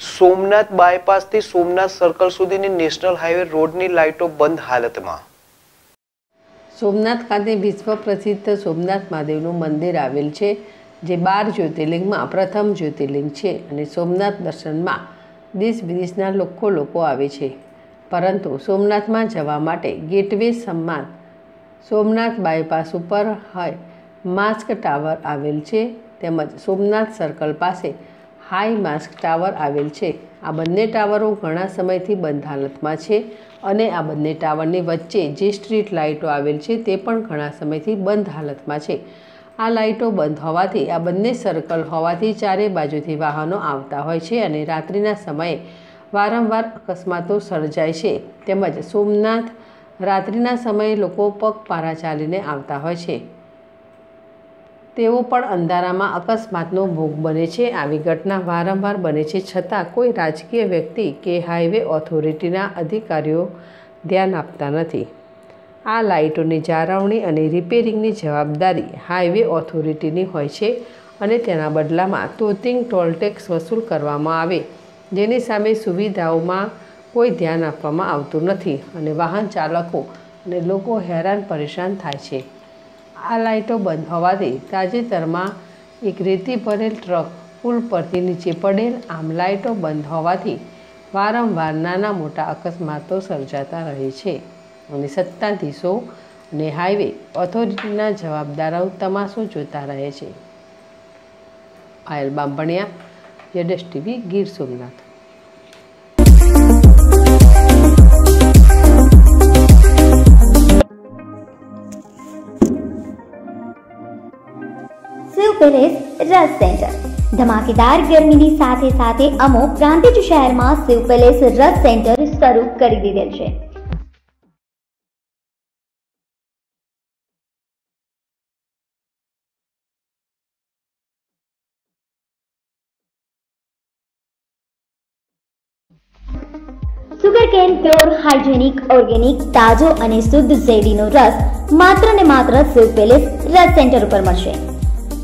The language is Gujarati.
સોમનાથ બાયપાસથી સોમનાથ સર્કલ સુધીની નેશનલ હાઈવે રોડની લાઇટો બંધ હાલતમાં. સોમનાથ ખાતે વિશ્વ પ્રસિદ્ધ સોમનાથ મહાદેવનું મંદિર આવેલ છે, જે બાર જ્યોતિર્લિંગમાં પ્રથમ જ્યોતિર્લિંગ છે અને સોમનાથ દર્શનમાં દેશ વિદેશના લોકો લોકો આવે છે. પરંતુ સોમનાથમાં જવા માટે ગેટવે સન્માન સોમનાથ બાયપાસ ઉપર હોય માસ્ક ટાવર આવેલ છે, તેમજ સોમનાથ સર્કલ પાસે હાઈ માસ્ક ટાવર આવેલ છે. આ બંને ટાવરો ઘણા સમયથી બંધ હાલતમાં છે અને આ બંને ટાવરની વચ્ચે જે સ્ટ્રીટ લાઇટો આવેલ છે તે પણ ઘણા સમયથી બંધ હાલતમાં છે. આ લાઇટો બંધ હોવાથી, આ બંને સર્કલ હોવાથી ચારે બાજુથી વાહનો આવતા હોય છે અને રાત્રિના સમયે વારંવાર અકસ્માતો સર્જાય છે. તેમજ સોમનાથ રાત્રિના સમયે લોકો પગપારા ચાલીને આવતા હોય છે. તેઓ પણ અંધારામાં અકસ્માતનો ભોગ બને છે. આવી ઘટના વારંવાર બને છે છતાં કોઈ રાજકીય વ્યક્તિ કે હાઈવે ઓથોરિટીના અધિકારીઓ ધ્યાન આપતા નથી. આ લાઇટોની જાળવણી અને રિપેરિંગની જવાબદારી હાઈવે ઓથોરિટીની હોય છે અને તેના બદલામાં તોતિંગ ટોલટેક્સ વસૂલ કરવામાં આવે, જેની સામે સુવિધાઓમાં કોઈ ધ્યાન આપવામાં આવતું નથી અને વાહન ચાલકો અને લોકો હેરાન પરેશાન થાય છે. આ લાઇટો બંધ હોવાથી તાજેતરમાં એક રેતી ભરેલ ટ્રક પુલ પરથી નીચે પડેલ આમ લાઇટો બંધ હોવાથી વારંવાર નાના મોટા અકસ્માતો સર્જાતા રહે છે અને સત્તાધીશો અને હાઈવે ઓથોરિટીના જવાબદારો તમાશો જોતા રહે છે. Payal Bambhaniya યડસ TV, Gir Somnath. Palace Ras Centre. ધમાકેદાર ગરમીની સાથે સાથે અમો પ્રાંતિજ શહેરમાં શિવ પેલેસ રસ સેન્ટર શરૂ કરી દીધેલ છે. Sugar cane pure hygienic organic તાજો અને શુદ્ધ ઝેરીનો રસ માત્ર ને માત્ર શિવ પેલેસ રસ સેન્ટર ઉપર મળશે.